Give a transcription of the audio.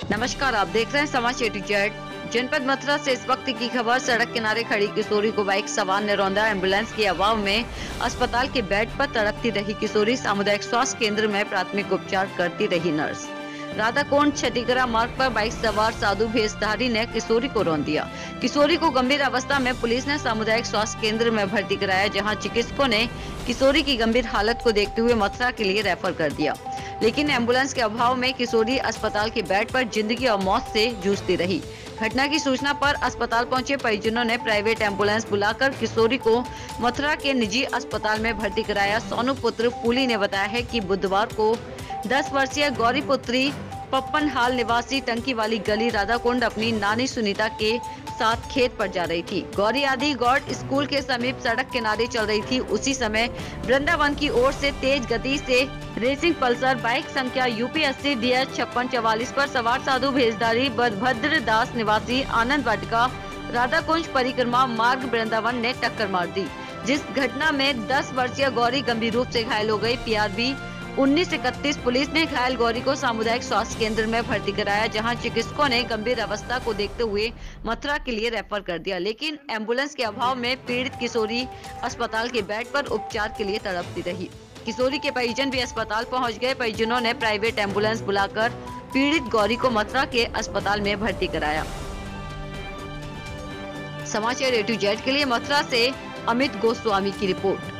आप देख रहे हैं समाचार टू जेड जनपद मथुरा से इस वक्त की खबर, सड़क किनारे खड़ी किशोरी को बाइक सवार ने रौंदा एंबुलेंस के अभाव में। अस्पताल के बेड पर तड़पती रही किशोरी, सामुदायिक स्वास्थ्य केंद्र में प्राथमिक उपचार करती रही नर्स। राधाकोंड छठीगरा मार्ग पर बाइक सवार साधु भेषधारी ने किशोरी को रौन दिया। किशोरी को गंभीर अवस्था में पुलिस ने सामुदायिक स्वास्थ्य केंद्र में भर्ती कराया, जहाँ चिकित्सकों ने किशोरी की गंभीर हालत को देखते हुए मथुरा के लिए रेफर कर दिया। लेकिन एंबुलेंस के अभाव में किशोरी अस्पताल के बेड पर ज़िंदगी और मौत से जूझती रही। घटना की सूचना पर अस्पताल पहुँचे परिजनों ने प्राइवेट एंबुलेंस बुलाकर किशोरी को मथुरा के निजी अस्पताल में भर्ती कराया। सोनू पुत्र पुली ने बताया है की बुधवार को 10 वर्षीय गौरी पुत्री पप्पन हाल निवासी टंकी वाली गली राधाकुंड अपनी नानी सुनीता के साथ खेत पर जा रही थी। गौरी आदि गौड स्कूल के समीप सड़क किनारे चल रही थी। उसी समय वृंदावन की ओर से तेज गति से रेसिंग पल्सर, बाइक संख्या यूपी अस्सी डी एच छप्पन चवालीस आरोप सवार साधु भेजदारी भद्र दास निवासी आनंद वाटिका राधा कुंज परिक्रमा मार्ग वृंदावन ने टक्कर मार दी, जिस घटना में 10 वर्षीय गौरी गंभीर रूप से घायल हो गई। पीआरबी उन्नीस इकतीस पुलिस ने घायल गौरी को सामुदायिक स्वास्थ्य केंद्र में भर्ती कराया, जहाँ चिकित्सकों ने गंभीर अवस्था को देखते हुए मथुरा के लिए रेफर कर दिया। लेकिन एंबुलेंस के अभाव में पीड़ित किशोरी अस्पताल के बेड पर उपचार के लिए तड़पती रही। किशोरी के परिजन भी अस्पताल पहुँच गए। परिजनों ने प्राइवेट एंबुलेंस बुलाकर पीड़ित गौरी को मथुरा के अस्पताल में भर्ती कराया। समाचार ए टू जेड के लिए मथुरा से अमित गोस्वामी की रिपोर्ट।